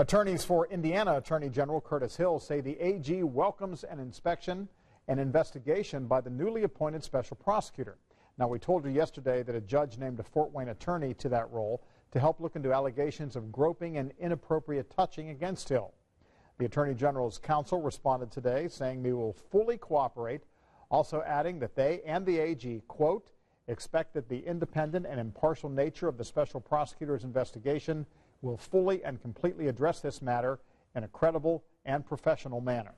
Attorneys for Indiana Attorney General Curtis Hill say the AG welcomes an inspection and investigation by the newly appointed special prosecutor. Now, we told you yesterday that a judge named a Fort Wayne attorney to that role to help look into allegations of groping and inappropriate touching against Hill. The Attorney General's counsel responded today saying they will fully cooperate, also adding that they and the AG, quote, expect that the independent and impartial nature of the special prosecutor's investigation will fully and completely address this matter in a credible and professional manner.